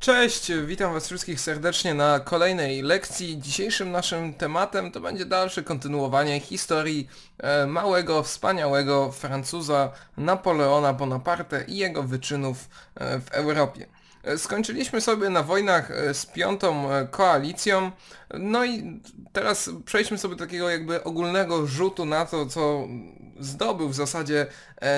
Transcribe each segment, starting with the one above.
Cześć, witam was wszystkich serdecznie na kolejnej lekcji. Dzisiejszym naszym tematem to będzie dalsze kontynuowanie historii e, małego, wspaniałego Francuza Napoleona Bonaparte i jego wyczynów e, w Europie. E, Skończyliśmy sobie na wojnach e, z piątą e, koalicją, no i teraz przejdźmy sobie takiego jakby ogólnego rzutu na to, co zdobył w zasadzie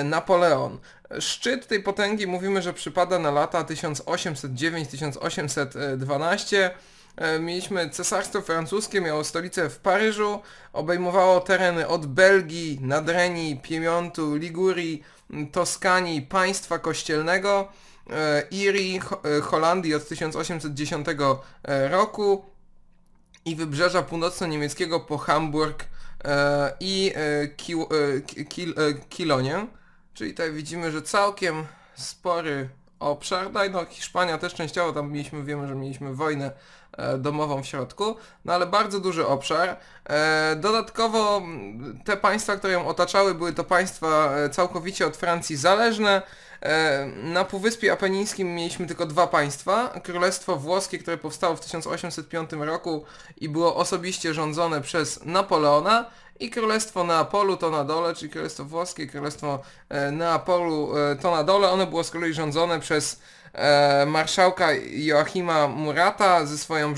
Napoleon. Szczyt tej potęgi mówimy, że przypada na lata 1809-1812. E, Mieliśmy cesarstwo francuskie, miało stolicę w Paryżu, obejmowało tereny od Belgii, Nadrenii, Piemiontu, Ligurii, Toskanii, państwa kościelnego, e, Irii, Ho- e, Holandii od 1810 roku i wybrzeża północno-niemieckiego po Hamburg e, i e, Kił, e, Ki- Kil, e, Kilonię. Czyli tutaj widzimy, że całkiem spory obszar. No, i no Hiszpania też częściowo, tam mieliśmy, wiemy, że mieliśmy wojnę e, domową w środku, no ale bardzo duży obszar. E, dodatkowo te państwa, które ją otaczały, były to państwa e, całkowicie od Francji zależne. E, Na Półwyspie Apenińskim mieliśmy tylko dwa państwa. Królestwo Włoskie, które powstało w 1805 roku i było osobiście rządzone przez Napoleona i Królestwo Neapolu to na dole, czyli Królestwo Włoskie, Królestwo e, Neapolu e, to na dole. One było z kolei rządzone przez e, marszałka Joachima Murata ze swoją e,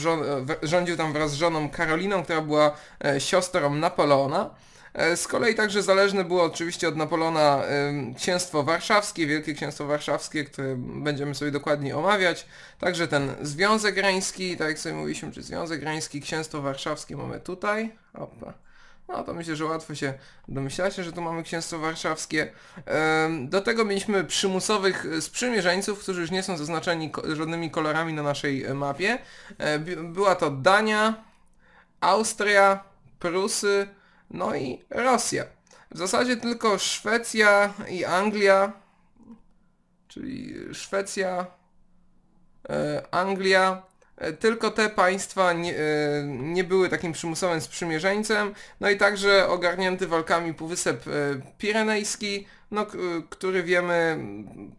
rządził tam wraz z żoną Karoliną, która była e, siostrą Napoleona. E, Z kolei także zależne było oczywiście od Napoleona księstwo warszawskie, Wielkie Księstwo Warszawskie, które będziemy sobie dokładniej omawiać. Także ten Związek Rański, tak jak sobie mówiliśmy, czy Związek Rański, Księstwo Warszawskie mamy tutaj. Opa. No to myślę, że łatwo się domyślacie, że tu mamy Księstwo Warszawskie. Do tego mieliśmy przymusowych e, sprzymierzeńców, którzy już nie są zaznaczeni żadnymi kolorami na naszej e, mapie. E, Była to Dania, Austria, Prusy, no i Rosja. W zasadzie tylko Szwecja i Anglia, czyli Szwecja, Anglia, tylko te państwa nie, e, nie były takim przymusowym sprzymierzeńcem, no i także ogarnięty walkami Półwysep e, Pirenejski, no, który wiemy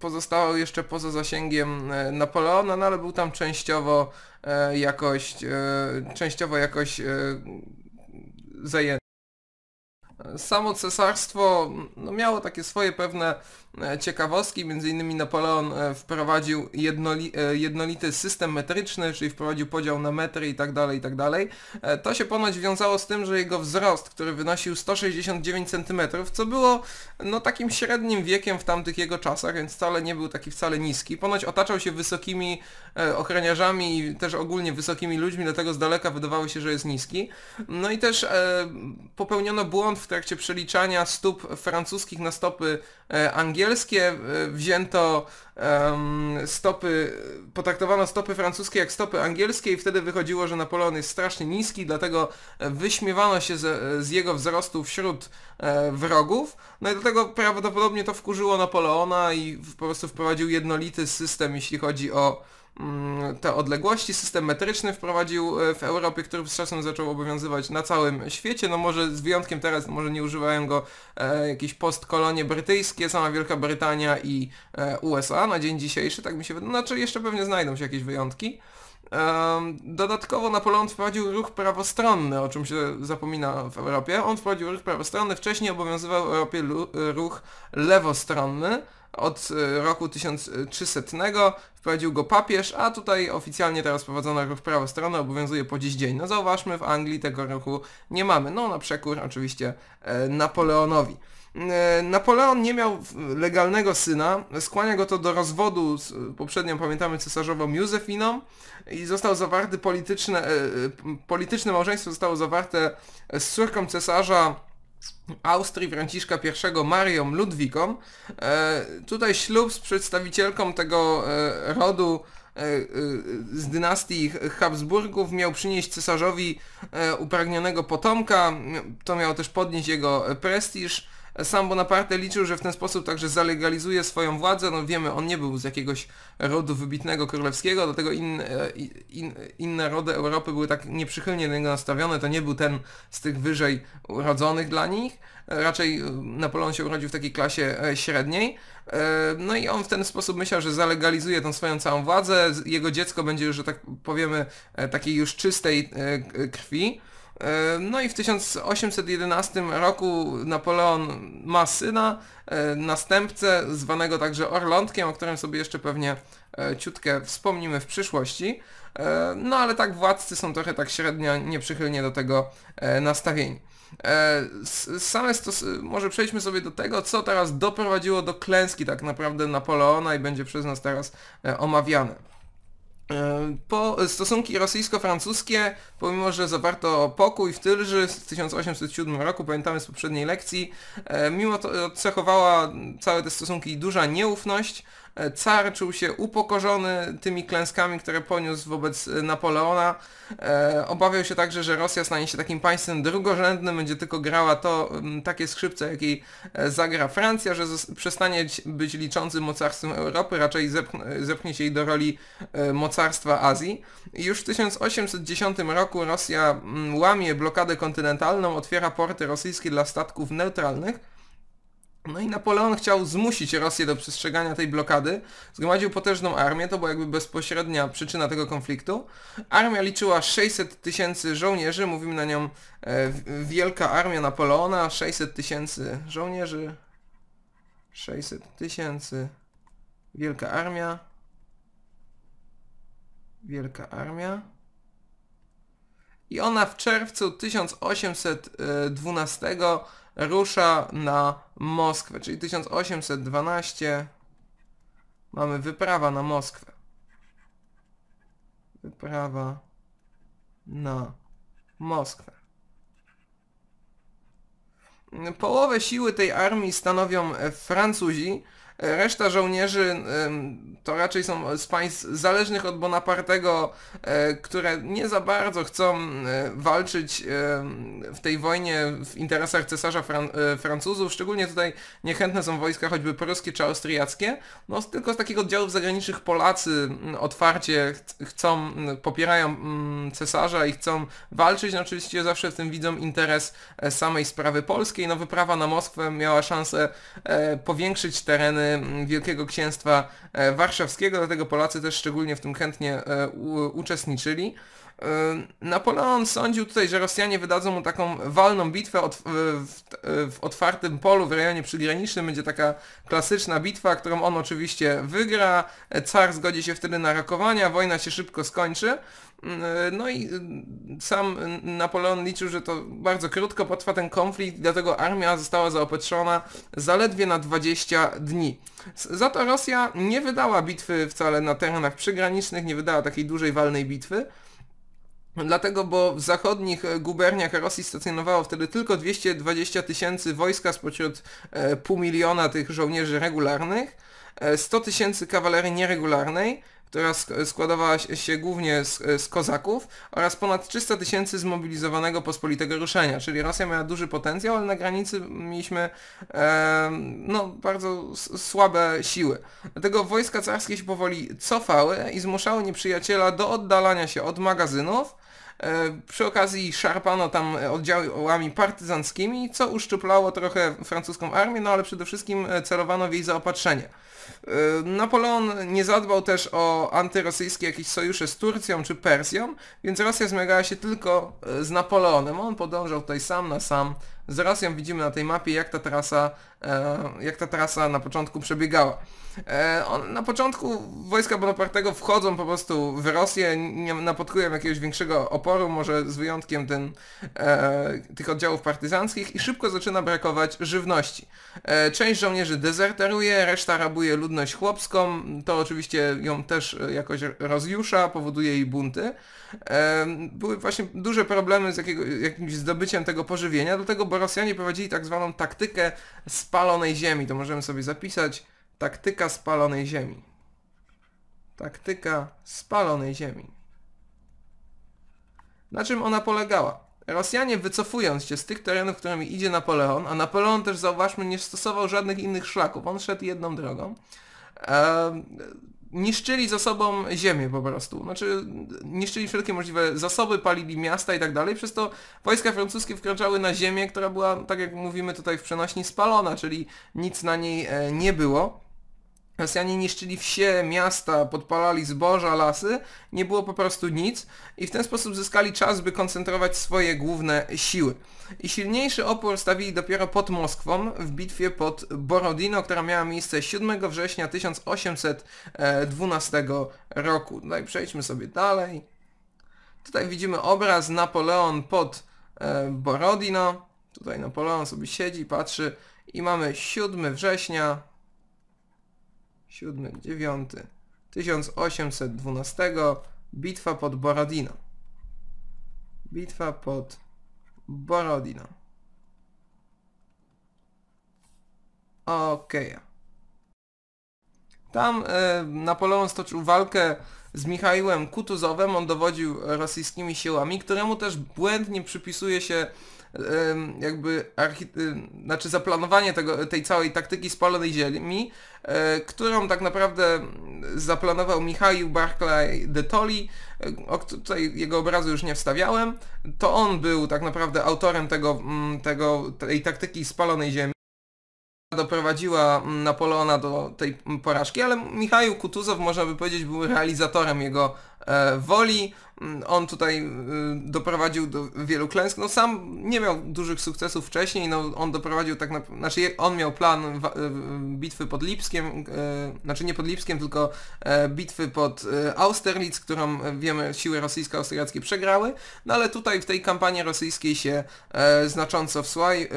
pozostawał jeszcze poza zasięgiem e, Napoleona, no ale był tam częściowo e, jakoś, e, częściowo jakoś e, zajęty. Samo cesarstwo no, miało takie swoje pewne e, ciekawostki, między innymi Napoleon e, wprowadził jednoli, e, jednolity system metryczny, czyli wprowadził podział na metry i tak dalej, i tak dalej. E, To się ponoć wiązało z tym, że jego wzrost, który wynosił 169 cm, co było no takim średnim wiekiem w tamtych jego czasach, więc wcale nie był taki wcale niski. Ponoć otaczał się wysokimi e, ochroniarzami i też ogólnie wysokimi ludźmi, dlatego z daleka wydawało się, że jest niski. No i też e, popełniono błąd w trakcie przeliczania stóp francuskich na stopy e, angielskie. E, wzięto stopy, potraktowano stopy francuskie jak stopy angielskie i wtedy wychodziło, że Napoleon jest strasznie niski, dlatego e, wyśmiewano się z, z jego wzrostu wśród e, wrogów. No i dlatego prawdopodobnie to wkurzyło Napoleona i po prostu wprowadził jednolity system, jeśli chodzi o te odległości. System metryczny wprowadził e, w Europie, który z czasem zaczął obowiązywać na całym świecie. No może z wyjątkiem teraz, może nie używają go e, jakieś postkolonie brytyjskie, sama Wielka Brytania i e, USA na dzień dzisiejszy, tak mi się wydaje. Znaczy jeszcze pewnie znajdą się jakieś wyjątki. Dodatkowo Napoleon wprowadził ruch prawostronny, o czym się zapomina w Europie. On wprowadził ruch prawostronny, wcześniej obowiązywał w Europie ruch lewostronny. Od e, roku 1300 wprowadził go papież, a tutaj oficjalnie teraz prowadzony ruch prawostronny obowiązuje po dziś dzień. No zauważmy, w Anglii tego ruchu nie mamy. No na przekór oczywiście e, Napoleonowi. E, Napoleon nie miał legalnego syna, skłania go to do rozwodu z poprzednią, pamiętamy, cesarzową Józefiną i został zawarty polityczne, e, e, polityczne małżeństwo zostało zawarte z córką cesarza Austrii Franciszka I Marią Ludwiką. Tutaj ślub z przedstawicielką tego rodu z dynastii Habsburgów miał przynieść cesarzowi upragnionego potomka, to miało też podnieść jego prestiż. Sam Bonaparte liczył, że w ten sposób także zalegalizuje swoją władzę. No wiemy, on nie był z jakiegoś rodu wybitnego królewskiego, dlatego in, in, inne rody Europy były tak nieprzychylnie do niego nastawione. To nie był ten z tych wyżej urodzonych dla nich. Raczej Napoleon się urodził w takiej klasie średniej. No i on w ten sposób myślał, że zalegalizuje tą swoją całą władzę. Jego dziecko będzie już, że tak powiemy, takiej już czystej krwi. E, no i w 1811 roku Napoleon ma syna, e, następcę, zwanego także Orlątkiem, o którym sobie jeszcze pewnie e, ciutkę wspomnimy w przyszłości. No ale tak władcy są trochę tak średnio nieprzychylnie do tego nastawieni. Same stos... może przejdźmy sobie do tego, co teraz doprowadziło do klęski tak naprawdę Napoleona i będzie przez nas teraz omawiane. E, po stosunki rosyjsko-francuskie, pomimo że zawarto pokój w Tylży w 1807 roku, pamiętamy z poprzedniej lekcji, e, mimo to cechowała całe te stosunki duża nieufność, E, car czuł się upokorzony tymi klęskami, które poniósł wobec e, Napoleona. E, obawiał się także, że Rosja stanie się takim państwem drugorzędnym, będzie tylko grała to takie skrzypce, jakiej zagra Francja, że przestanie być liczącym mocarstwem Europy, raczej zepchnie się jej do roli mocarstwa Azji. Już w 1810 roku Rosja łamie blokadę kontynentalną, otwiera porty rosyjskie dla statków neutralnych no i Napoleon chciał zmusić Rosję do przestrzegania tej blokady. Zgromadził potężną armię, to była jakby bezpośrednia przyczyna tego konfliktu. Armia liczyła 600 tysięcy żołnierzy, mówimy na nią e, Wielka Armia Napoleona, 600 tysięcy żołnierzy. 600 tysięcy. Wielka Armia. Wielka Armia. I ona w czerwcu 1812 rusza na Moskwę, czyli 1812 mamy wyprawa na Moskwę. Wyprawa na Moskwę. Połowę siły tej armii stanowią Francuzi, Reszta żołnierzy to raczej są z państw zależnych od Bonapartego, e, które nie za bardzo chcą e, walczyć w tej wojnie w interesach cesarza Fran e, Francuzów. Szczególnie tutaj niechętne są wojska choćby pruskie czy austriackie. No tylko z takich oddziałów zagranicznych Polacy otwarcie chcą, popierają cesarza i chcą walczyć. No oczywiście zawsze w tym widzą interes samej sprawy polskiej. No wyprawa na Moskwę miała szansę powiększyć tereny Wielkiego Księstwa e, Warszawskiego, dlatego Polacy też szczególnie w tym chętnie e, uczestniczyli. E, Napoleon sądził tutaj, że Rosjanie wydadzą mu taką walną bitwę od, w, w, otwartym polu w rejonie przygranicznym. Będzie taka klasyczna bitwa, którą on oczywiście wygra. Car zgodzi się wtedy na rakowania, wojna się szybko skończy. No i sam Napoleon liczył, że to bardzo krótko potrwa ten konflikt, dlatego armia została zaopatrzona zaledwie na 20 dni. Za to Rosja nie wydała bitwy wcale na terenach przygranicznych, nie wydała takiej dużej walnej bitwy. Dlatego, bo w zachodnich guberniach Rosji stacjonowało wtedy tylko 220 tysięcy wojska spośród e, pół miliona tych żołnierzy regularnych, 100 e, tysięcy kawalerii nieregularnej, która składowała się głównie z, z kozaków oraz ponad 300 tysięcy zmobilizowanego pospolitego ruszenia, czyli Rosja miała duży potencjał, ale na granicy mieliśmy e, no, bardzo słabe siły. Dlatego wojska carskie się powoli cofały i zmuszały nieprzyjaciela do oddalania się od magazynów, e, przy okazji szarpano tam oddziałami partyzanckimi, co uszczuplało trochę francuską armię, no ale przede wszystkim celowano w jej zaopatrzenie. Y, Napoleon nie zadbał też o antyrosyjskie jakieś sojusze z Turcją czy Persją, więc Rosja zmagała się tylko z Napoleonem. On podążał tutaj sam na sam z Rosją. Widzimy na tej mapie jak ta trasa, e, jak ta trasa na początku przebiegała. E, na początku wojska Bonapartego wchodzą po prostu w Rosję, nie napotkują jakiegoś większego oporu, może z wyjątkiem ten, e, tych oddziałów partyzanckich i szybko zaczyna brakować żywności. E, część żołnierzy dezerteruje, reszta rabuje ludność chłopską, to oczywiście ją też jakoś rozjusza, powoduje jej bunty. E, były właśnie duże problemy z jakiego, jakimś zdobyciem tego pożywienia, dlatego bo Rosjanie prowadzili tak zwaną taktykę spalonej ziemi, to możemy sobie zapisać Taktyka spalonej ziemi. Taktyka spalonej ziemi. Na czym ona polegała? Rosjanie wycofując się z tych terenów, którymi idzie Napoleon, a Napoleon też zauważmy nie stosował żadnych innych szlaków, on szedł jedną drogą, niszczyli za sobą ziemię po prostu. Znaczy niszczyli wszelkie możliwe zasoby, palili miasta i tak dalej, przez to wojska francuskie wkraczały na ziemię, która była, tak jak mówimy tutaj w przenośni, spalona, czyli nic na niej e, nie było. Rosjanie niszczyli wsie, miasta, podpalali zboża, lasy, nie było po prostu nic i w ten sposób zyskali czas, by koncentrować swoje główne siły. I silniejszy opór stawili dopiero pod Moskwą w bitwie pod Borodino, która miała miejsce 7 września 1812 roku. Tutaj przejdźmy sobie dalej. Tutaj widzimy obraz Napoleon pod e, Borodino. Tutaj Napoleon sobie siedzi, patrzy i mamy 7 września 7, 9, 1812, bitwa pod Borodino. Bitwa pod Borodino. Okej. Okay. Tam e, Napoleon stoczył walkę z Michałem Kutuzowem, on dowodził rosyjskimi siłami, któremu też błędnie przypisuje się jakby archi... znaczy zaplanowanie tego, tej całej taktyki spalonej ziemi, e, którą tak naprawdę zaplanował Michał Barclay de Tolly, e, o tutaj jego obrazu już nie wstawiałem, to on był tak naprawdę autorem tego, tego, tej taktyki spalonej ziemi doprowadziła Napoleona do tej porażki, ale Michał Kutuzow można by powiedzieć był realizatorem jego woli. Mm, on tutaj y, doprowadził do wielu klęsk. No sam nie miał dużych sukcesów wcześniej, no on doprowadził tak na... Znaczy on miał plan y, bitwy pod Lipskiem, y, znaczy nie pod Lipskiem, tylko e, bitwy pod Austerlitz, którą wiemy siły rosyjsko-austriackie przegrały, no ale tutaj w tej kampanii rosyjskiej się e, znacząco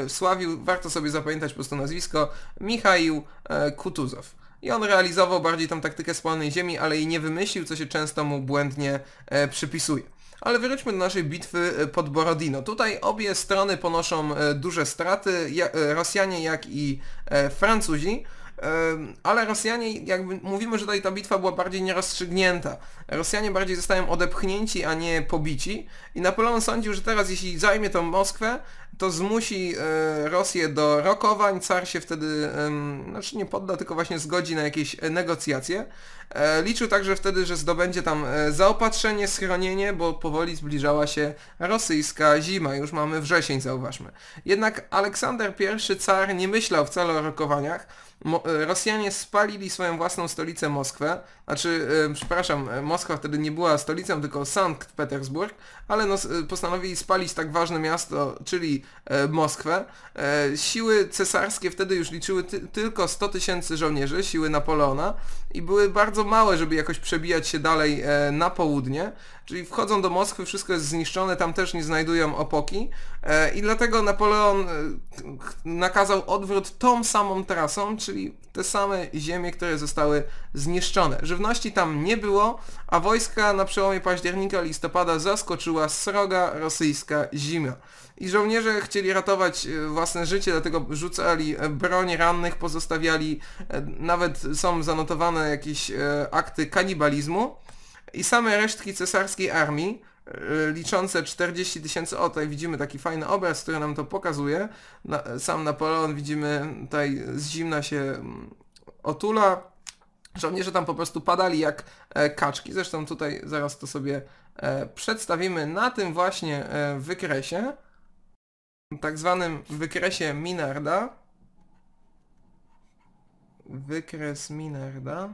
wsławił. Warto sobie zapamiętać po prostu nazwisko Michał e, Kutuzow. I on realizował bardziej tą taktykę spalonej ziemi, ale jej nie wymyślił, co się często mu błędnie e, przypisuje. Ale wróćmy do naszej bitwy e, pod Borodino. Tutaj obie strony ponoszą e, duże straty, e, Rosjanie jak i Francuzi ale Rosjanie, jakby mówimy, że tutaj ta bitwa była bardziej nierozstrzygnięta. Rosjanie bardziej zostają odepchnięci, a nie pobici i Napoleon sądził, że teraz jeśli zajmie tą Moskwę, to zmusi e, Rosję do rokowań, car się wtedy, znaczy nie podda, tylko właśnie zgodzi na jakieś negocjacje. E, liczył także wtedy, że zdobędzie tam e, zaopatrzenie, schronienie, bo powoli zbliżała się rosyjska zima, już mamy wrzesień zauważmy. Jednak Aleksander I, car, nie myślał wcale o rokowaniach, Mo Rosjanie spalili swoją własną stolicę Moskwę, znaczy, e, przepraszam, Moskwa wtedy nie była stolicą, tylko Sankt Petersburg, ale no, postanowili spalić tak ważne miasto, czyli e, Moskwę. E, siły cesarskie wtedy już liczyły ty tylko 100 tysięcy żołnierzy, siły Napoleona i były bardzo małe, żeby jakoś przebijać się dalej e, na południe. Czyli wchodzą do Moskwy, wszystko jest zniszczone, tam też nie znajdują opoki e, i dlatego Napoleon e, nakazał odwrót tą samą trasą, czyli te same ziemie, które zostały zniszczone. Żywności tam nie było, a wojska na przełomie października listopada zaskoczyła sroga rosyjska zima. I żołnierze chcieli ratować e, własne życie, dlatego rzucali broń rannych, pozostawiali, nawet są zanotowane jakieś akty kanibalizmu i same resztki cesarskiej armii, e, liczące 40 tysięcy, o tutaj widzimy taki fajny obraz, który nam to pokazuje. Sam Napoleon widzimy tutaj z zimna się mm, otula. Żołnierze tam po prostu padali jak e, kaczki, zresztą tutaj zaraz to sobie e, przedstawimy na tym właśnie wykresie, tak zwanym wykresie Minarda. Wykres Minarda.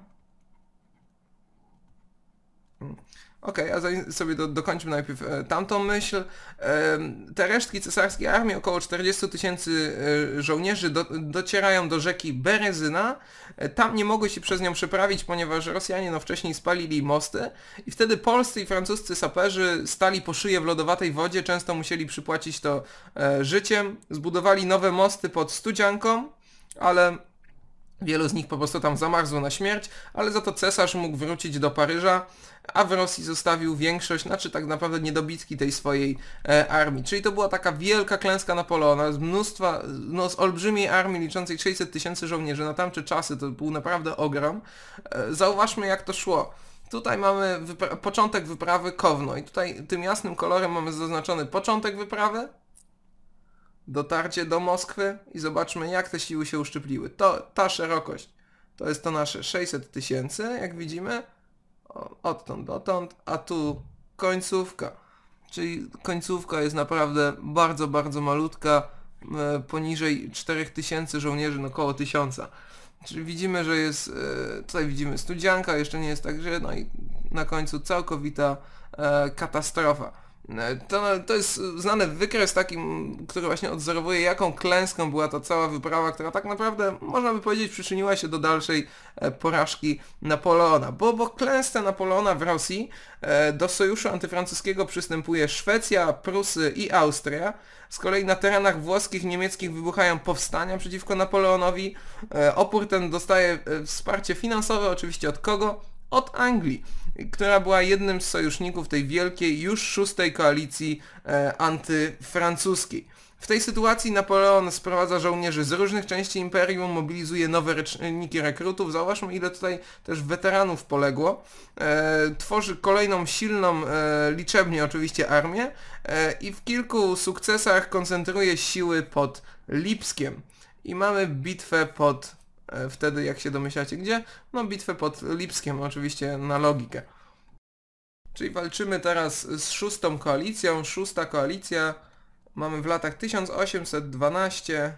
Okej, okay, a zanim sobie do, dokończmy najpierw e, tamtą myśl. E, te resztki cesarskiej armii, około 40 tysięcy e, żołnierzy, do, docierają do rzeki Berezyna. E, tam nie mogły się przez nią przeprawić, ponieważ Rosjanie no, wcześniej spalili mosty i wtedy polscy i francuscy saperzy stali po szyję w lodowatej wodzie, często musieli przypłacić to e, życiem. Zbudowali nowe mosty pod Studzianką, ale Wielu z nich po prostu tam zamarzło na śmierć, ale za to cesarz mógł wrócić do Paryża, a w Rosji zostawił większość, znaczy tak naprawdę niedobitki tej swojej e, armii. Czyli to była taka wielka klęska Napoleona z mnóstwa, no z olbrzymiej armii liczącej 600 tysięcy żołnierzy na tamte czasy, to był naprawdę ogrom. E, zauważmy jak to szło Tutaj mamy wypra początek wyprawy Kowno i tutaj tym jasnym kolorem mamy zaznaczony początek wyprawy, dotarcie do Moskwy i zobaczmy jak te siły się uszczypliły. To, ta szerokość to jest to nasze 600 tysięcy, jak widzimy, odtąd dotąd, a tu końcówka. Czyli końcówka jest naprawdę bardzo, bardzo malutka, e, poniżej 4000 żołnierzy, no około 1000. Czyli widzimy, że jest, e, tutaj widzimy studzianka, jeszcze nie jest tak źle, no i na końcu całkowita e, katastrofa. E, to, to jest znany wykres taki, który właśnie odzorowuje jaką klęską była ta cała wyprawa, która tak naprawdę, można by powiedzieć, przyczyniła się do dalszej e, porażki Napoleona. Bo po klęsce Napoleona w Rosji e, do sojuszu antyfrancuskiego przystępuje Szwecja, Prusy i Austria. Z kolei na terenach włoskich, niemieckich wybuchają powstania przeciwko Napoleonowi. Opór ten dostaje wsparcie finansowe oczywiście od kogo? Od Anglii która była jednym z sojuszników tej wielkiej, już szóstej koalicji e, antyfrancuskiej. W tej sytuacji Napoleon sprowadza żołnierzy z różnych części imperium, mobilizuje nowe roczniki rekrutów. Zauważmy ile tutaj też weteranów poległo. E, tworzy kolejną silną e, liczebnie oczywiście armię e, i w kilku sukcesach koncentruje siły pod Lipskiem. I mamy bitwę pod wtedy, jak się domyślacie gdzie? No bitwę pod Lipskiem, oczywiście na logikę. Czyli walczymy teraz z szóstą koalicją. Szósta koalicja mamy w latach 1812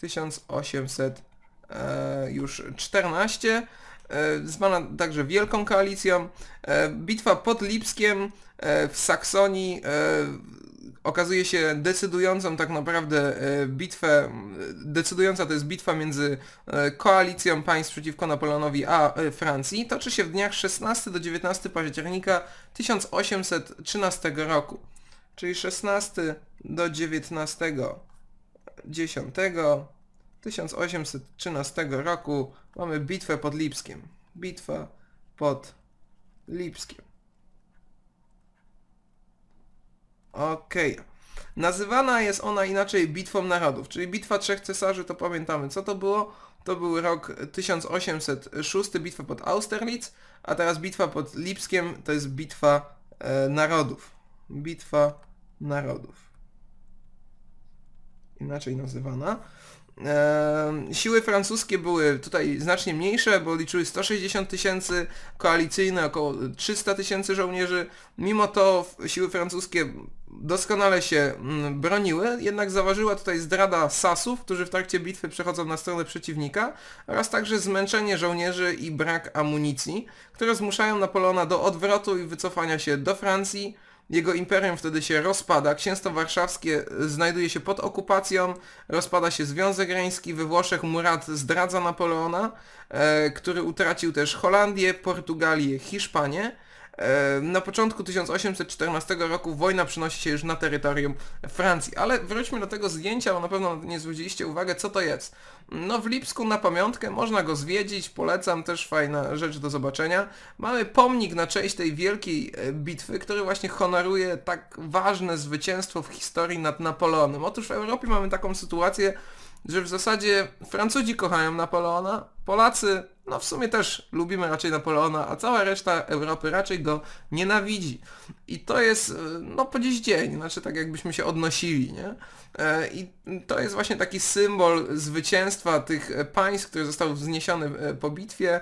1800 e, już 14 e, zwana także Wielką Koalicją. E, bitwa pod Lipskiem e, w Saksonii e, okazuje się decydującą tak naprawdę e, bitwę, decydująca to jest bitwa między e, koalicją państw przeciwko Napoleonowi a e, Francji. Toczy się w dniach 16 do 19 października 1813 roku. Czyli 16 do 19 10 1813 roku mamy bitwę pod Lipskiem. Bitwa pod Lipskiem. Okej. Okay. Nazywana jest ona inaczej Bitwą Narodów, czyli Bitwa Trzech Cesarzy, to pamiętamy co to było. To był rok 1806, bitwa pod Austerlitz, a teraz bitwa pod Lipskiem to jest Bitwa e, Narodów. Bitwa Narodów. Inaczej nazywana. Siły francuskie były tutaj znacznie mniejsze, bo liczyły 160 tysięcy, koalicyjne około 300 tysięcy żołnierzy. Mimo to siły francuskie doskonale się mm, broniły, jednak zaważyła tutaj zdrada Sasów, którzy w trakcie bitwy przechodzą na stronę przeciwnika oraz także zmęczenie żołnierzy i brak amunicji, które zmuszają Napoleona do odwrotu i wycofania się do Francji. Jego imperium wtedy się rozpada, księstwo warszawskie znajduje się pod okupacją, rozpada się Związek Reński, we Włoszech Murat zdradza Napoleona, e, który utracił też Holandię, Portugalię, Hiszpanię. Na początku 1814 roku wojna przynosi się już na terytorium Francji, ale wróćmy do tego zdjęcia, bo na pewno nie zwróciliście uwagę, co to jest. No w Lipsku na pamiątkę, można go zwiedzić, polecam, też fajna rzecz do zobaczenia. Mamy pomnik na cześć tej wielkiej e, bitwy, który właśnie honoruje tak ważne zwycięstwo w historii nad Napoleonem. Otóż w Europie mamy taką sytuację, że w zasadzie Francuzi kochają Napoleona, Polacy, no w sumie też lubimy raczej Napoleona, a cała reszta Europy raczej go nienawidzi. I to jest, e, no po dziś dzień, znaczy tak jakbyśmy się odnosili, nie? E, I to jest właśnie taki symbol zwycięstwa tych państw, które zostały wzniesione e, po bitwie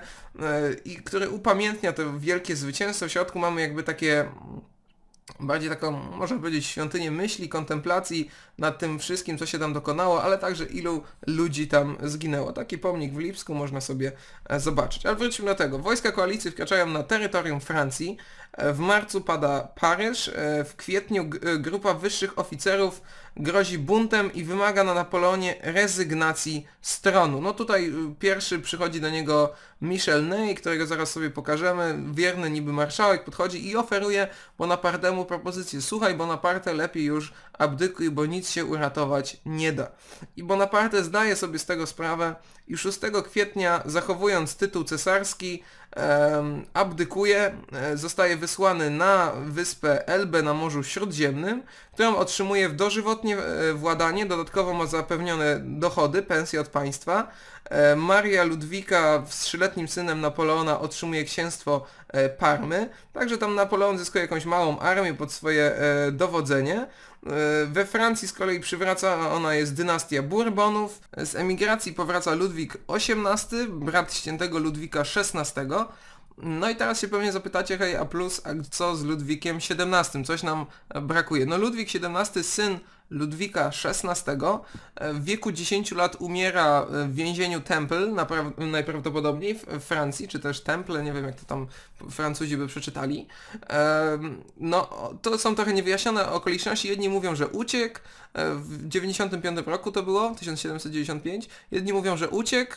i który upamiętnia to wielkie zwycięstwo. W środku mamy jakby takie bardziej taką, można powiedzieć, świątynię myśli, kontemplacji nad tym wszystkim, co się tam dokonało, ale także ilu ludzi tam zginęło. Taki pomnik w Lipsku można sobie e, zobaczyć. Ale wróćmy do tego. Wojska koalicji wkraczają na terytorium Francji. E, w marcu pada Paryż. E, w kwietniu grupa wyższych oficerów grozi buntem i wymaga na Napoleonie rezygnacji z tronu. No tutaj y, pierwszy przychodzi do niego Michel Ney, którego zaraz sobie pokażemy, wierny niby marszałek, podchodzi i oferuje Bonapartemu propozycję. Słuchaj Bonaparte, lepiej już abdykuj, bo nic się uratować nie da. I Bonaparte zdaje sobie z tego sprawę i 6 kwietnia zachowując tytuł cesarski abdykuje, e, zostaje wysłany na wyspę Elbę na Morzu Śródziemnym, którą otrzymuje w dożywotnie e, władanie, dodatkowo ma zapewnione dochody, pensje od państwa. E, Maria Ludwika z trzyletnim synem Napoleona otrzymuje księstwo Parmy, także tam Napoleon zyskuje jakąś małą armię pod swoje dowodzenie. E, We Francji z kolei przywraca ona jest dynastia Bourbonów. Z emigracji powraca Ludwik XVIII, brat świętego Ludwika XVI. No i teraz się pewnie zapytacie, hej, a plus, a co z Ludwikiem XVII? Coś nam brakuje. No Ludwik XVII, syn Ludwika XVI, e, w wieku 10 lat umiera e, w więzieniu Temple, najprawdopodobniej w Francji, czy też Temple, nie wiem jak to tam Francuzi by przeczytali. No, to są trochę niewyjaśnione okoliczności. Jedni mówią, że uciekł, e, w 95 roku to było, 1795. Jedni mówią, że uciekł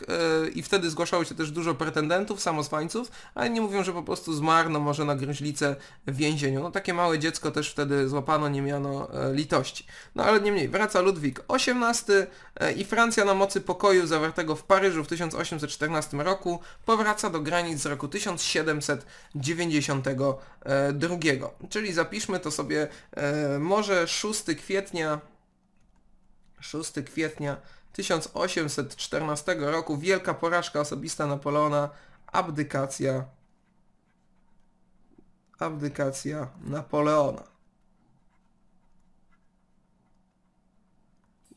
i wtedy zgłaszało się też dużo pretendentów, samozwańców, a inni mówią, że po prostu zmarł, no może na gruźlicę w więzieniu. No takie małe dziecko też wtedy złapano, nie miano litości. No ale niemniej, wraca Ludwik XVIII e, i Francja na mocy pokoju zawartego w Paryżu w 1814 roku powraca do granic z roku 1792. Czyli zapiszmy to sobie e, może 6 kwietnia 6 kwietnia 1814 roku wielka porażka osobista Napoleona, abdykacja abdykacja Napoleona.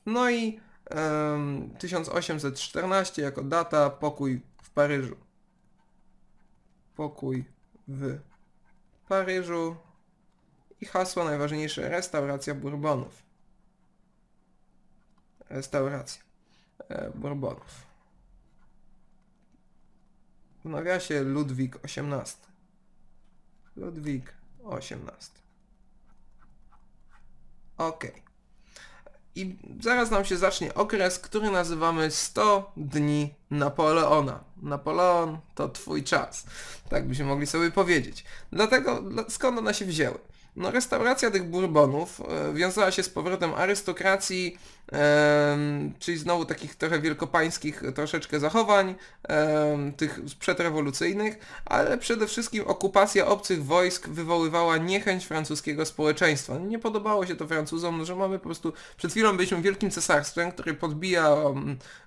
No i em, 1814 jako data pokój w Paryżu. Pokój w Paryżu i hasło najważniejsze restauracja Bourbonów. Restauracja e, Bourbonów. W nawiasie Ludwik XVIII. Ludwik XVIII. Okej. I zaraz nam się zacznie okres, który nazywamy 100 dni Napoleona. Napoleon to twój czas. Tak byśmy mogli sobie powiedzieć. Dlatego dla- skąd one się wzięły? No restauracja tych Bourbonów e, wiązała się z powrotem arystokracji, em, czyli znowu takich trochę wielkopańskich troszeczkę zachowań, em, tych przedrewolucyjnych, ale przede wszystkim okupacja obcych wojsk wywoływała niechęć francuskiego społeczeństwa. Nie podobało się to Francuzom, że mamy po prostu, przed chwilą byliśmy wielkim cesarstwem, które podbija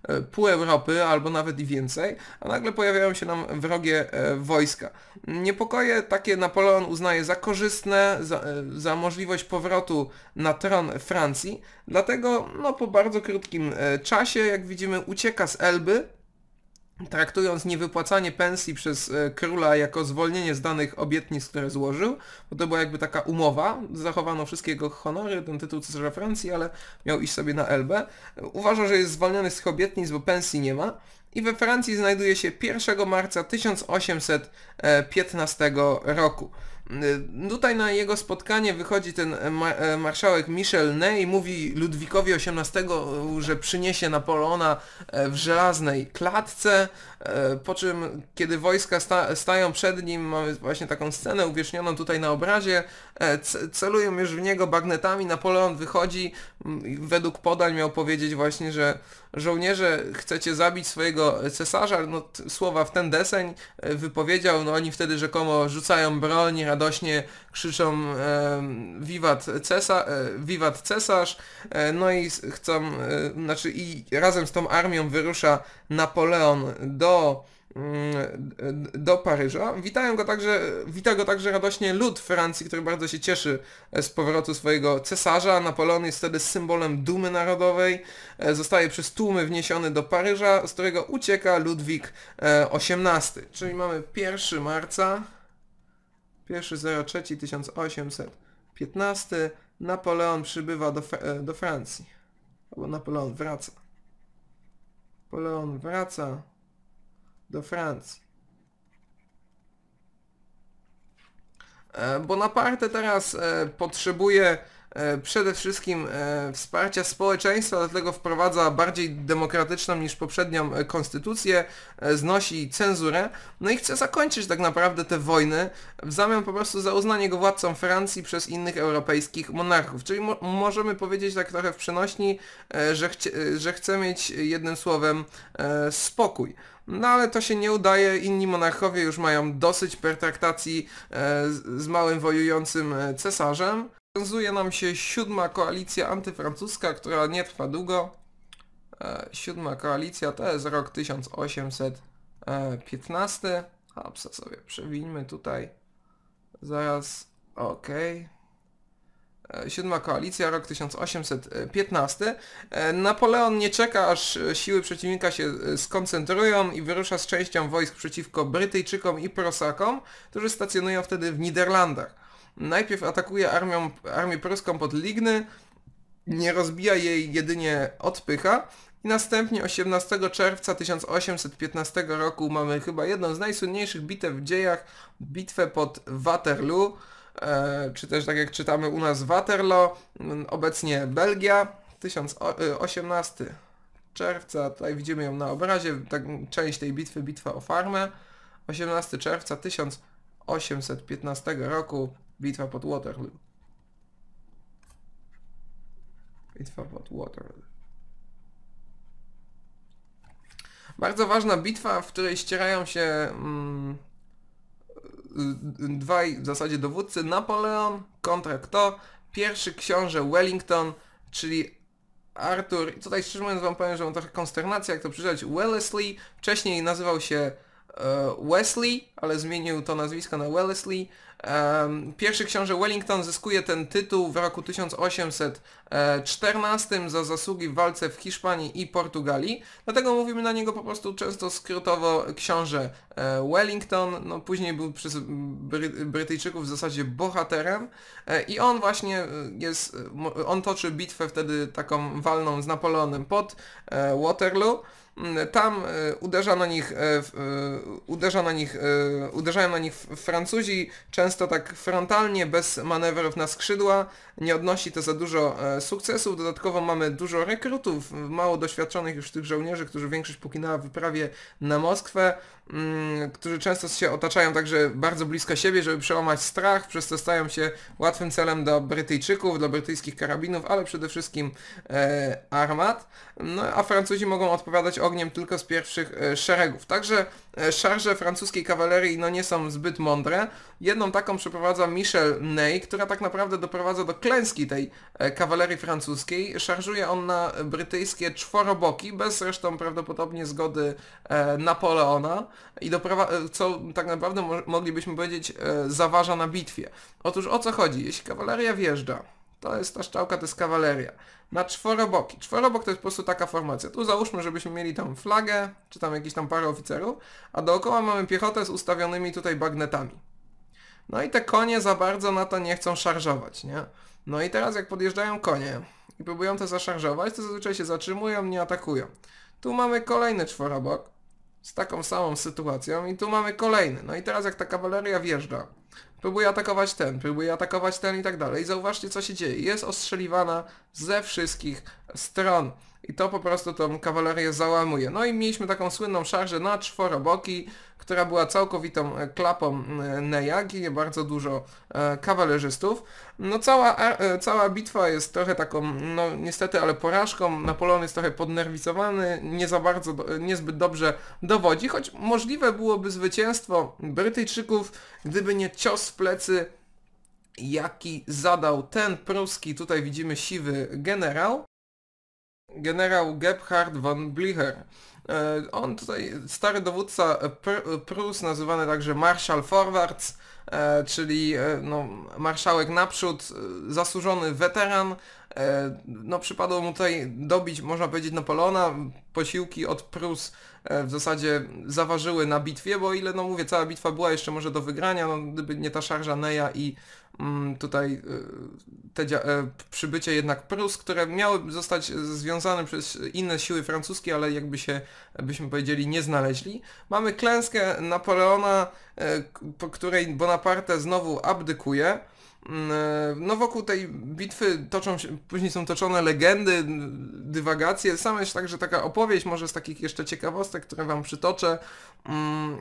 e, pół Europy, albo nawet i więcej, a nagle pojawiają się nam wrogie e, wojska. Niepokoje takie Napoleon uznaje za korzystne, za, e, za możliwość powrotu na tron Francji, dlatego no, po bardzo krótkim e, czasie, jak widzimy, ucieka z Elby, traktując niewypłacanie pensji przez e, króla jako zwolnienie z danych obietnic, które złożył, bo to była jakby taka umowa, zachowano wszystkie jego honory, ten tytuł cesarza Francji, ale miał iść sobie na Elbę. Uważa, że jest zwolniony z tych obietnic, bo pensji nie ma. I we Francji znajduje się 1 marca 1815 roku. Y, Tutaj na jego spotkanie wychodzi ten e, e, marszałek Michel Ney i mówi Ludwikowi XVIII, że przyniesie Napoleona e, w żelaznej klatce, po czym kiedy wojska sta stają przed nim, mamy właśnie taką scenę uwiecznioną tutaj na obrazie, e, celują już w niego bagnetami, Napoleon wychodzi, według podań miał powiedzieć właśnie, że żołnierze chcecie zabić swojego cesarza, no słowa w ten deseń e, wypowiedział, no oni wtedy rzekomo rzucają broń, radośnie krzyczą e, wiwat, cesa, e, wiwat cesarz, e, no i chcą, e, znaczy i razem z tą armią wyrusza Napoleon do mm, do Paryża. Witają go także, wita go także radośnie lud Francji, który bardzo się cieszy e, z powrotu swojego cesarza. Napoleon jest wtedy symbolem dumy narodowej. E, Zostaje przez tłumy wniesiony do Paryża, z którego ucieka Ludwik XVIII. Czyli mamy 1 marca 1.03 1815 Napoleon przybywa do, e, do Francji. Albo Napoleon wraca. Napoleon wraca do Francji. E, Bonaparte teraz e, potrzebuje przede wszystkim e, wsparcia społeczeństwa, dlatego wprowadza bardziej demokratyczną niż poprzednią e, konstytucję, e, znosi cenzurę, no i chce zakończyć tak naprawdę te wojny w zamian po prostu za uznanie go władcą Francji przez innych europejskich monarchów. Czyli mo możemy powiedzieć tak trochę w przenośni, e, że, chcie, e, że chce mieć jednym słowem e, spokój. No ale to się nie udaje, inni monarchowie już mają dosyć pertraktacji e, z, małym wojującym e, cesarzem. Wiązuje nam się siódma koalicja antyfrancuska, która nie trwa długo. E, siódma koalicja to jest rok 1815. Hopsa sobie przewińmy tutaj. Zaraz, okej. E, Siódma koalicja, rok 1815. E, Napoleon nie czeka, aż siły przeciwnika się skoncentrują i wyrusza z częścią wojsk przeciwko Brytyjczykom i Prosakom, którzy stacjonują wtedy w Niderlandach. Najpierw atakuje armią, armię pruską pod Ligny, nie rozbija jej, jedynie odpycha. I następnie 18 czerwca 1815 roku mamy chyba jedną z najsłynniejszych bitew w dziejach, bitwę pod Waterloo, e, czy też tak jak czytamy u nas Waterloo, obecnie Belgia, 1018 czerwca, tutaj widzimy ją na obrazie, tak, część tej bitwy, bitwa o farmę, 18 czerwca 1815 roku, bitwa pod Waterloo. Bitwa pod Waterloo. Bardzo ważna bitwa, w której ścierają się mm, dwaj w zasadzie dowódcy, Napoleon kontra kto? Pierwszy książę Wellington, czyli Arthur, tutaj szczerze mówiąc wam powiem, że mam trochę konsternację jak to przeczytać, Wellesley, wcześniej nazywał się Wesley, ale zmienił to nazwisko na Wellesley. Pierwszy książę Wellington zyskuje ten tytuł w roku 1814 za zasługi w walce w Hiszpanii i Portugalii. Dlatego mówimy na niego po prostu często skrótowo książę e, Wellington. No, później był przez Bry Brytyjczyków w zasadzie bohaterem e, i on właśnie e, jest, e, on toczy bitwę wtedy taką walną z Napoleonem pod e, Waterloo. Mm, Tam e, uderza na nich, e, e, uderza na nich, uderzają na nich Francuzi, często tak frontalnie, bez manewrów na skrzydła. Nie odnosi to za dużo e, sukcesów. Dodatkowo mamy dużo rekrutów, mało doświadczonych już tych żołnierzy, którzy większość pokinęła w wyprawie na Moskwę, mm, którzy często się otaczają także bardzo blisko siebie, żeby przełamać strach, przez co stają się łatwym celem dla Brytyjczyków, dla brytyjskich karabinów, ale przede wszystkim e, armat. No a Francuzi mogą odpowiadać ogniem tylko z pierwszych e, szeregów. Także szarże francuskiej kawalerii no nie są zbyt mądre. Jedną taką przeprowadza Michel Ney, która tak naprawdę doprowadza do klęski tej e, kawalerii francuskiej. Szarżuje on na brytyjskie czworoboki, bez zresztą prawdopodobnie zgody e, Napoleona i e, co tak naprawdę mo- moglibyśmy powiedzieć zaważa na bitwie. Otóż o co chodzi? Jeśli kawaleria wjeżdża, to jest ta szczałka, to jest kawaleria. Na czworoboki. Czworobok to jest po prostu taka formacja. Tu załóżmy, żebyśmy mieli tam flagę, czy tam jakieś tam parę oficerów, a dookoła mamy piechotę z ustawionymi tutaj bagnetami. No i te konie za bardzo na to nie chcą szarżować, nie? No i teraz jak podjeżdżają konie i próbują to zaszarżować, to zazwyczaj się zatrzymują, nie atakują. Tu mamy kolejny czworobok z taką samą sytuacją i tu mamy kolejny. No i teraz jak ta kawaleria wjeżdża, próbuje atakować ten, próbuje atakować ten i tak dalej. I zauważcie co się dzieje. Jest ostrzeliwana ze wszystkich stron. I to po prostu tą kawalerię załamuje. No i mieliśmy taką słynną szarżę na czworoboki, która była całkowitą e, klapą e, Neya, ginie bardzo dużo e, kawalerzystów. No cała, cała bitwa jest trochę taką, no niestety, ale porażką. Napoleon jest trochę podnerwicowany, nie za bardzo, niezbyt dobrze dowodzi, choć możliwe byłoby zwycięstwo Brytyjczyków, gdyby nie cios w plecy, jaki zadał ten pruski, tutaj widzimy siwy generał, generał Gebhard von Blicher. E, On tutaj, stary dowódca Pr- Prus, nazywany także Marszał Forwards, e, czyli e, no, marszałek naprzód, zasłużony weteran. No przypadło mu tutaj dobić, można powiedzieć, Napoleona. Posiłki od Prus w zasadzie zaważyły na bitwie, bo ile, no mówię, cała bitwa była jeszcze może do wygrania, no gdyby nie ta szarża Neya i tutaj y, te e, przybycie jednak Prus, które miały zostać związane przez inne siły francuskie, ale jakby się, byśmy powiedzieli, nie znaleźli. Mamy klęskę Napoleona, e, po której Bonaparte znowu abdykuje. Mm, e, No wokół tej bitwy toczą się, później są toczone legendy, dywagacje, sama jest także taka opowieść, może z takich jeszcze ciekawostek, które wam przytoczę. Mm,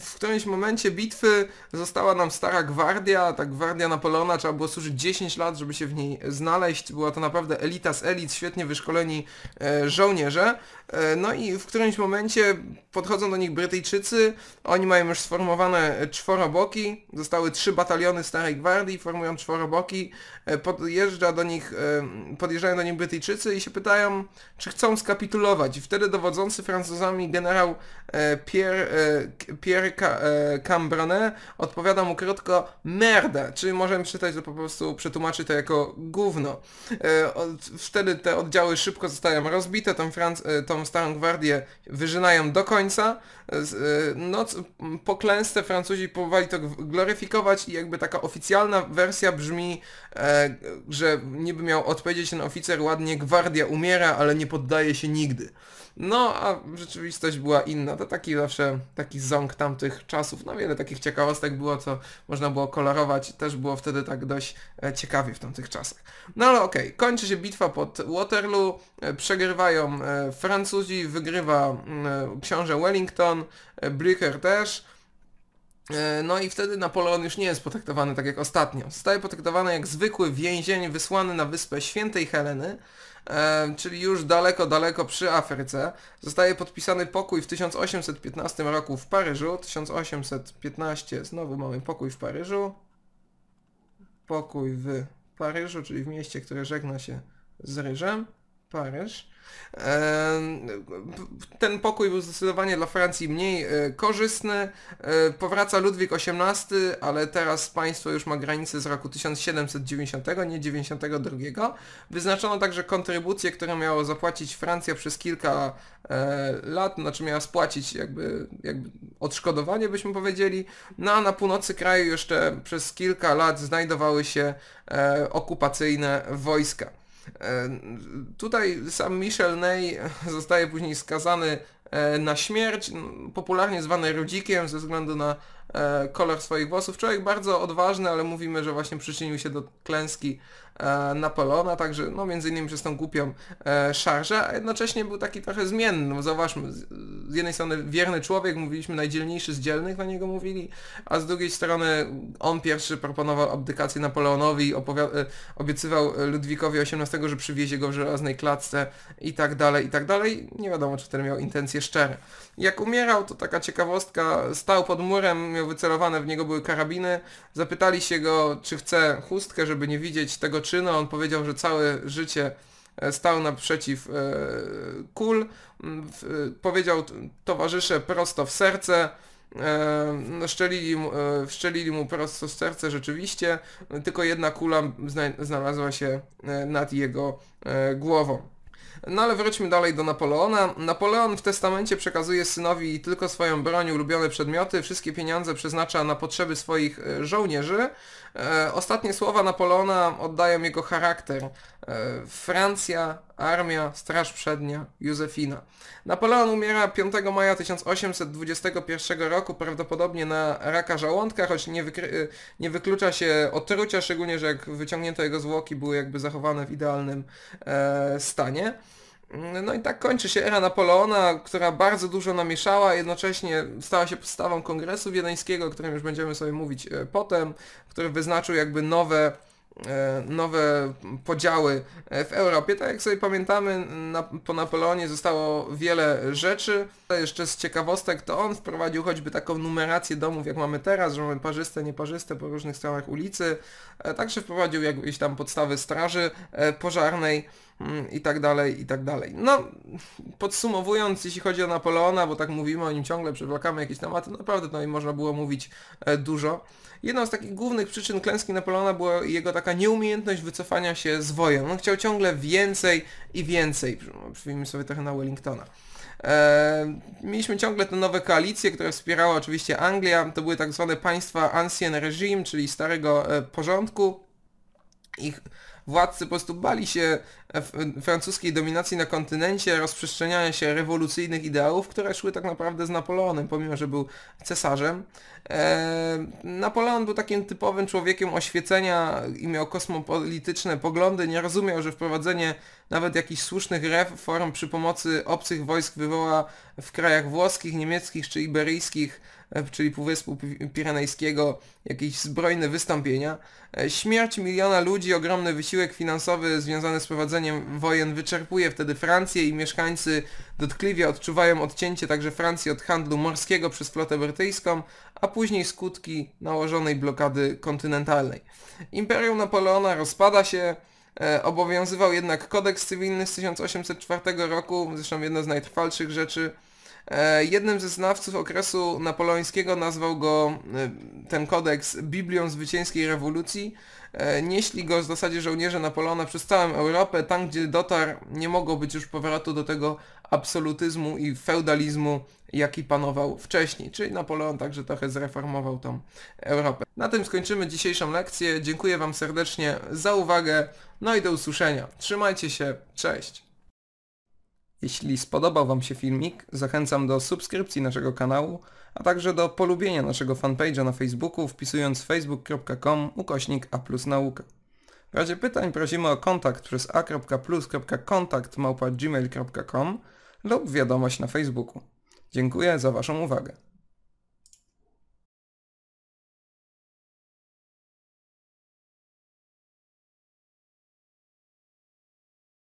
W którymś momencie bitwy została nam stara gwardia, ta gwardia Napoleona, trzeba było służyć 10 lat, żeby się w niej znaleźć. Była to naprawdę elita z elit, świetnie wyszkoleni e, żołnierze. E, No i w którymś momencie podchodzą do nich Brytyjczycy, oni mają już sformowane czworoboki, zostały trzy bataliony Starej Gwardii, formują czworoboki, e, podjeżdża do nich, e, podjeżdżają do nich Brytyjczycy i się pytają, czy chcą skapitulować. I wtedy dowodzący Francuzami generał e, Pierre, Pierre Cambronnet odpowiada mu krótko merda, czyli możemy czytać to po prostu, przetłumaczyć to jako gówno. Wtedy te oddziały szybko zostają rozbite, tą, Franc tą starą gwardię wyżynają do końca. No, po klęsce Francuzi próbowali to gloryfikować i jakby taka oficjalna wersja brzmi, e, że niby miał odpowiedzieć ten oficer ładnie, gwardia umiera, ale nie poddaje się nigdy. No, a rzeczywistość była inna. To taki zawsze, taki ząg tamtych czasów. No wiele takich ciekawostek było, co można było kolorować. Też było wtedy tak dość e, ciekawie w tamtych czasach. No ale okej, okay. kończy się bitwa pod Waterloo, e, przegrywają Francuzi, wygrywa książę Wellington, Blücher też. No i wtedy Napoleon już nie jest potraktowany tak jak ostatnio. Zostaje potraktowany jak zwykły więzień wysłany na wyspę Świętej Heleny, e, czyli już daleko, daleko przy Afryce. Zostaje podpisany pokój w 1815 roku w Paryżu. 1815, znowu mamy pokój w Paryżu. Pokój w Paryżu, czyli w mieście, które żegna się z Ryżem. Paryż. Ten pokój był zdecydowanie dla Francji mniej e, korzystny. E, powraca Ludwik XVIII, ale teraz państwo już ma granice z roku 1790, nie 92. Wyznaczono także kontrybucje, które miało zapłacić Francja przez kilka e, lat, znaczy miała spłacić jakby, jakby odszkodowanie, byśmy powiedzieli. No a na północy kraju jeszcze przez kilka lat znajdowały się okupacyjne wojska. E, tutaj sam Michel Ney zostaje później skazany e, na śmierć, popularnie zwany Rudzikiem ze względu na kolor swoich włosów. Człowiek bardzo odważny, ale mówimy, że właśnie przyczynił się do klęski e, Napoleona, także no między innymi przez tą głupią e, szarżę, a jednocześnie był taki trochę zmienny. No, zauważmy, z, jednej strony wierny człowiek, mówiliśmy najdzielniejszy z dzielnych na niego mówili, a z drugiej strony on pierwszy proponował abdykację Napoleonowi e, obiecywał Ludwikowi XVIII, że przywiezie go w żelaznej klatce i tak dalej, i tak dalej. Nie wiadomo, czy wtedy miał intencje szczere. Jak umierał, to taka ciekawostka, stał pod murem, miał wycelowane w niego były karabiny, zapytali się go, czy chce chustkę, żeby nie widzieć tego czynu, on powiedział, że całe życie e, stał naprzeciw e, kul, powiedział towarzysze prosto w serce, e, no, szczelili, mu, szczelili mu prosto w serce rzeczywiście, tylko jedna kula znalazła się nad jego głową. No ale wróćmy dalej do Napoleona. Napoleon w testamencie przekazuje synowi tylko swoją broń, ulubione przedmioty, wszystkie pieniądze przeznacza na potrzeby swoich e, żołnierzy. E, ostatnie słowa Napoleona oddają jego charakter. E, Francja, armia, straż przednia, Józefina. Napoleon umiera 5 maja 1821 roku, prawdopodobnie na raka żołądka, choć nie, nie wyklucza się otrucia, szczególnie, że jak wyciągnięto jego zwłoki były jakby zachowane w idealnym e, stanie. No i tak kończy się era Napoleona, która bardzo dużo namieszała, jednocześnie stała się podstawą Kongresu Wiedeńskiego, o którym już będziemy sobie mówić e, potem, który wyznaczył jakby nowe e, nowe podziały e, w Europie. Tak jak sobie pamiętamy, na, po Napoleonie zostało wiele rzeczy. Jeszcze z ciekawostek to on wprowadził choćby taką numerację domów, jak mamy teraz, że mamy parzyste, nieparzyste po różnych stronach ulicy. Także wprowadził jakieś tam podstawy straży pożarnej i tak dalej, i tak dalej. No, podsumowując, jeśli chodzi o Napoleona, bo tak mówimy o nim ciągle, przewlakamy jakieś tematy, naprawdę no i można było mówić e, dużo. Jedną z takich głównych przyczyn klęski Napoleona była jego taka nieumiejętność wycofania się z wojen. On chciał ciągle więcej i więcej. Przyjmijmy sobie trochę na Wellingtona. E, mieliśmy ciągle te nowe koalicje, które wspierały oczywiście Anglia. To były tak zwane państwa ancien regime, czyli starego e, porządku. Ich władcy po prostu bali się francuskiej dominacji na kontynencie, rozprzestrzeniania się rewolucyjnych ideałów, które szły tak naprawdę z Napoleonem, pomimo że był cesarzem. E, Napoleon był takim typowym człowiekiem oświecenia i miał kosmopolityczne poglądy, nie rozumiał, że wprowadzenie nawet jakichś słusznych reform przy pomocy obcych wojsk wywoła w krajach włoskich, niemieckich czy iberyjskich czyli Półwyspu Pirenejskiego, jakieś zbrojne wystąpienia. E, śmierć miliona ludzi, ogromny wysiłek finansowy związany z prowadzeniem wojen wyczerpuje wtedy Francję i mieszkańcy dotkliwie odczuwają odcięcie także Francji od handlu morskiego przez flotę brytyjską, a później skutki nałożonej blokady kontynentalnej. Imperium Napoleona rozpada się, e, obowiązywał jednak kodeks cywilny z 1804 roku, zresztą jedno z najtrwalszych rzeczy, jednym ze znawców okresu napoleońskiego nazwał go e, ten kodeks Biblią zwycięskiej rewolucji. E, nieśli go w zasadzie żołnierze Napoleona przez całą Europę, tam gdzie dotarł nie mogło być już powrotu do tego absolutyzmu i feudalizmu, jaki panował wcześniej. Czyli Napoleon także trochę zreformował tą Europę. Na tym skończymy dzisiejszą lekcję. Dziękuję Wam serdecznie za uwagę. No i do usłyszenia. Trzymajcie się. Cześć. Jeśli spodobał Wam się filmik, zachęcam do subskrypcji naszego kanału, a także do polubienia naszego fanpage'a na Facebooku wpisując facebook.com ukośnik a plus nauka. W razie pytań prosimy o kontakt przez a.plus.kontakt lub wiadomość na Facebooku. Dziękuję za Waszą uwagę.